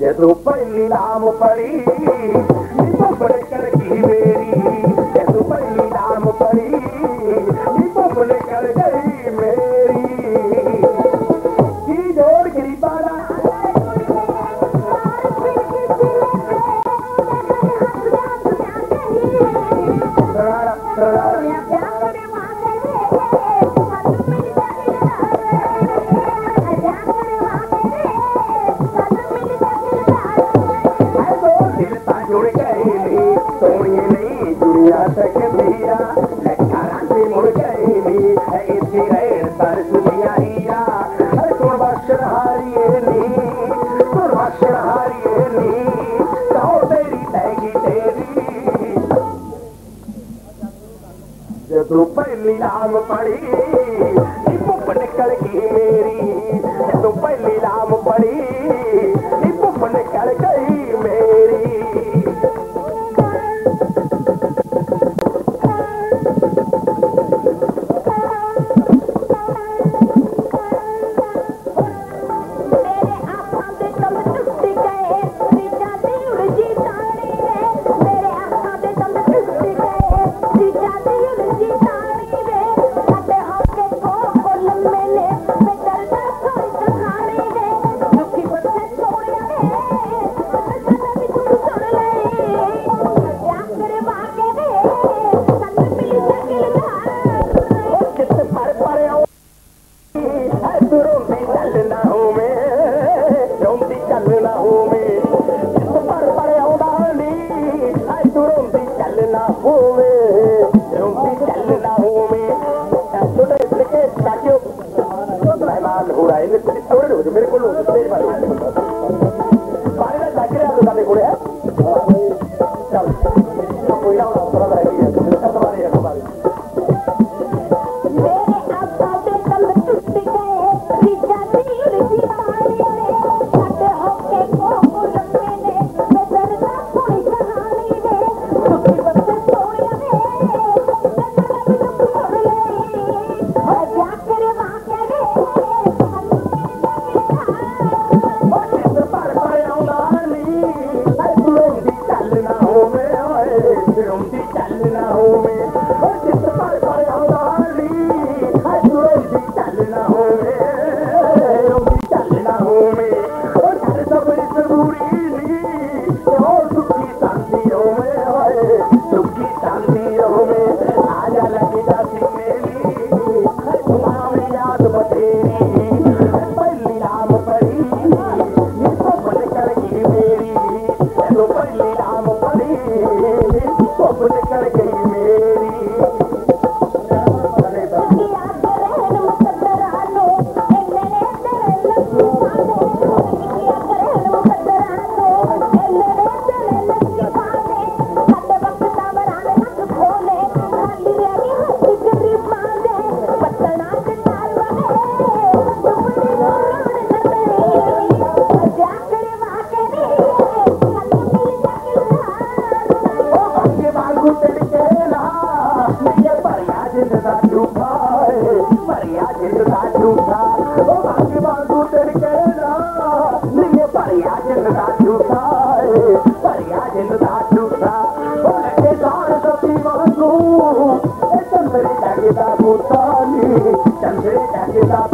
जरूर पहली नाम पड़ी तो बड़े करके मेरी تي پهلي رام پڙهي ڌپ نه ڪلگي ميري جڏون پهلي رام پڙهي Trời, không quỷ đâu rồi भरिया भरिया झिंदा झूठा चंदड़े जा केता